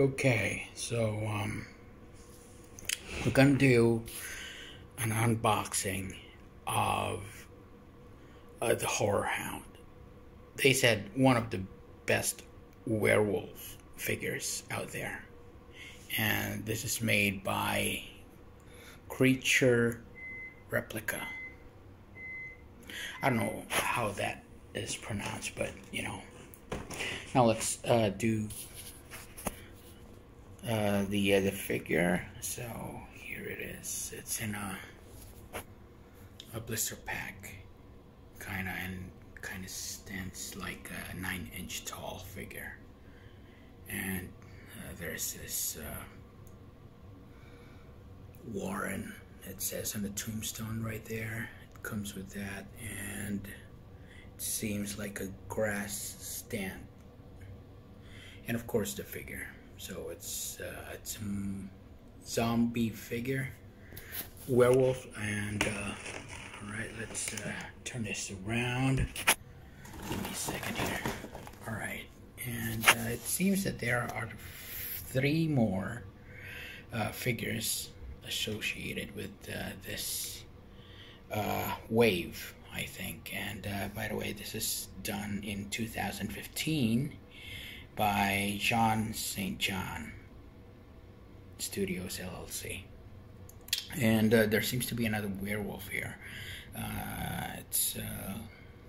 Okay, so um, we're gonna do an unboxing of uh, the Horror Hound. They said one of the best werewolf figures out there, and this is made by Creature Replica. I don't know how that is pronounced, but you know. Now let's uh, do uh, the the figure. So here it is. It's in a a blister pack, kind of, and kind of stands like a nine inch tall figure. And uh, there's this uh, Warren. It says on the tombstone right there. It comes with that, and it seems like a grass stand. And of course the figure. So it's uh, it's a zombie figure, werewolf, and uh, all right, let's uh, turn this around. Give me a second here. All right, and uh, it seems that there are three more uh, figures associated with uh, this wave, I think. And by the way, this is done in 2015 by John St. John Studios LLC. And uh, there seems to be another werewolf here. Uh, it's uh,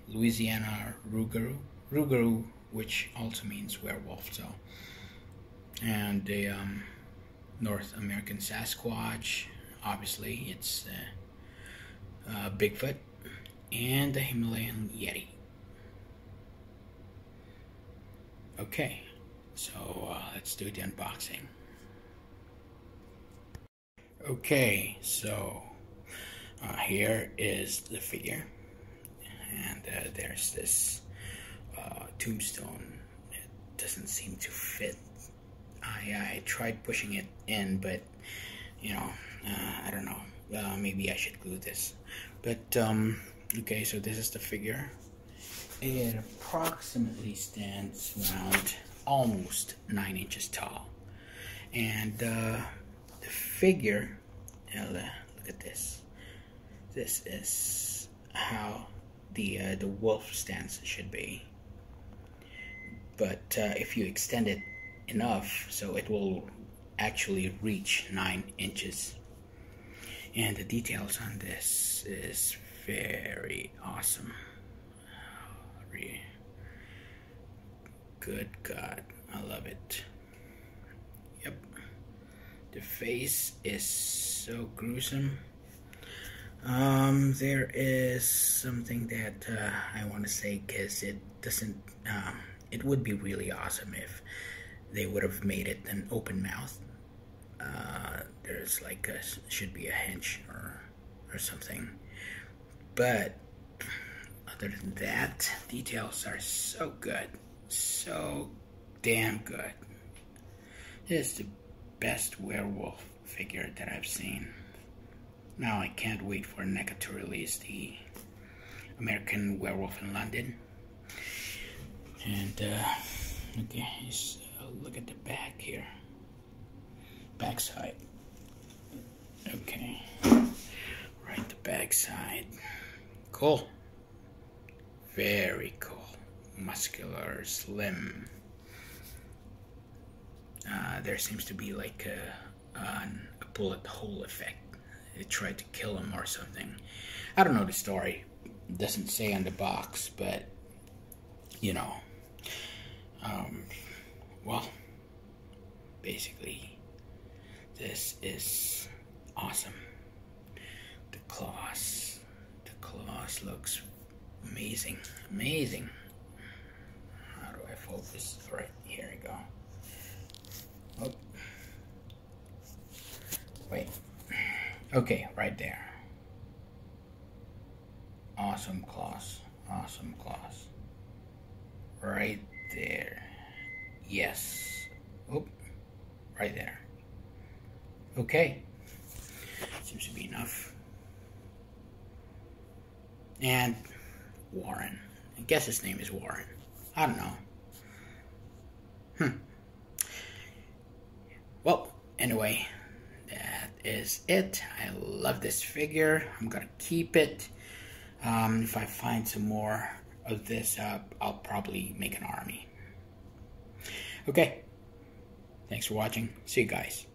Louisiana Rougarou, Rougarou, which also means werewolf. So, and the um, North American Sasquatch, obviously, it's uh, uh, Bigfoot, and the Himalayan Yeti. Okay, so uh, let's do the unboxing. Okay, so uh, here is the figure, and uh, there's this uh, tombstone. It doesn't seem to fit. I, I tried pushing it in, but you know, uh, I don't know. Maybe I should glue this. But um, okay, so this is the figure it approximately stands around almost nine inches tall. And uh, the figure, look at this. This is how the uh, the wolf stance should be. But uh, if you extend it enough, so it will actually reach nine inches. And the details on this is very awesome. Good God, I love it. Yep. The face is so gruesome. Um, there is something that uh, I want to say because it doesn't. Um, it would be really awesome if they would have made it an open mouth. Uh, there's like a should be a hinge or or something, but other than that, details are so good so damn good. It is the best werewolf figure that I've seen. Now I can't wait for NECA to release the American Werewolf in London. And uh, okay, so look at the back here. Backside. Okay. Right, the backside. Cool. Very cool muscular, slim. Uh, there seems to be like a, a bullet hole effect. It tried to kill him or something. I don't know the story. It doesn't say on the box, but you know. Um, well, basically, this is awesome. The claws, the claws looks amazing, amazing How do I focus. Right, here we go. Oh. Wait. Okay, right there. Awesome claws. Awesome claws. Right there. Yes. Oop. Right there. Okay. Seems to be enough. And Warren. I guess his name is Warren. I don't know. Hmm. Well, anyway, that is it. I love this figure. I'm gonna keep it. Um, if I find some more of this, uh, I'll probably make an army. Okay. Thanks for watching. See you guys.